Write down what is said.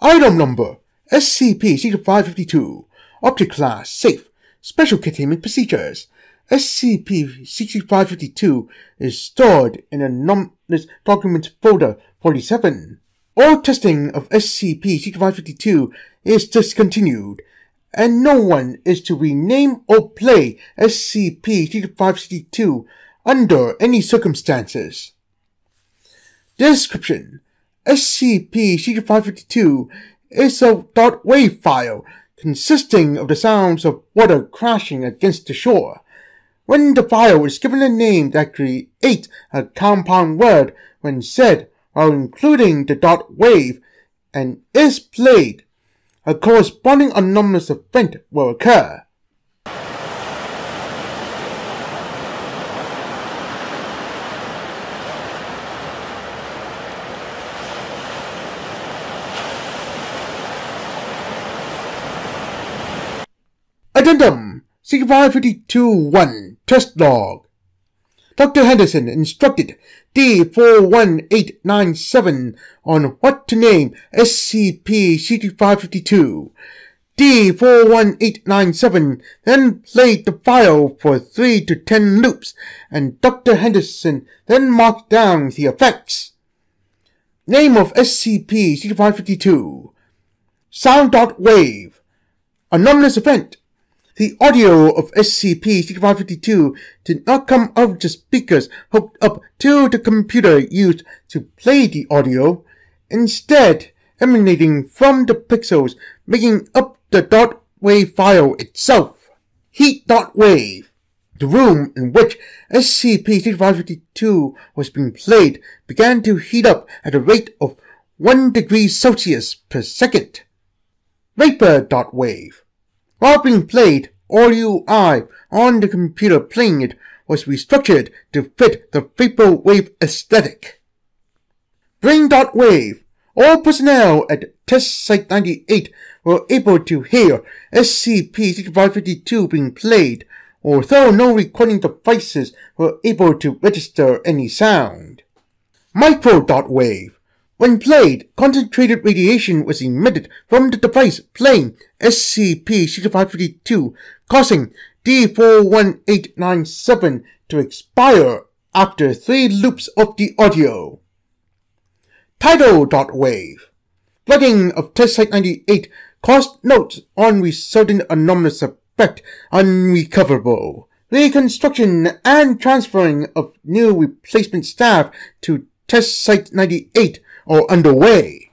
Item number SCP-6552 Object Class Safe Special Containment Procedures SCP-6552 is stored in a Anomalous Documents Folder 47. All testing of SCP-6552 is discontinued, and no one is to rename or play SCP-6552 under any circumstances. Description SCP-6552 is a .wav file consisting of the sounds of water crashing against the shore. When the file is given a name that creates a compound word when said while including the .wav and is played, a corresponding anomalous event will occur. Addendum 6552-1 Test Log Dr. Henderson instructed D41897 on what to name SCP-6552. D41897 then played the file for 3 to 10 loops, and Dr. Henderson then marked down the effects. Name of SCP-6552 Sound.wave Anomalous event the audio of SCP-6552 did not come out of the speakers hooked up to the computer used to play the audio, instead emanating from the pixels making up the dot wave file itself. Heat dot wave. The room in which SCP-6552 was being played began to heat up at a rate of 1 degree Celsius per second. Vapor dot wave. While being played, I on the computer playing it was restructured to fit the vaporwave aesthetic. Brain.wave. All personnel at Test Site 98 were able to hear SCP-6552 being played, although no recording devices were able to register any sound. Micro.wave. When played, concentrated radiation was emitted from the device playing SCP-6552, causing D41897 to expire after three loops of the audio. Tidal.wave Flooding of Test Site 98 caused notes on resultant anomalous effect unrecoverable. Reconstruction and transferring of new replacement staff to Test Site 98 or underway.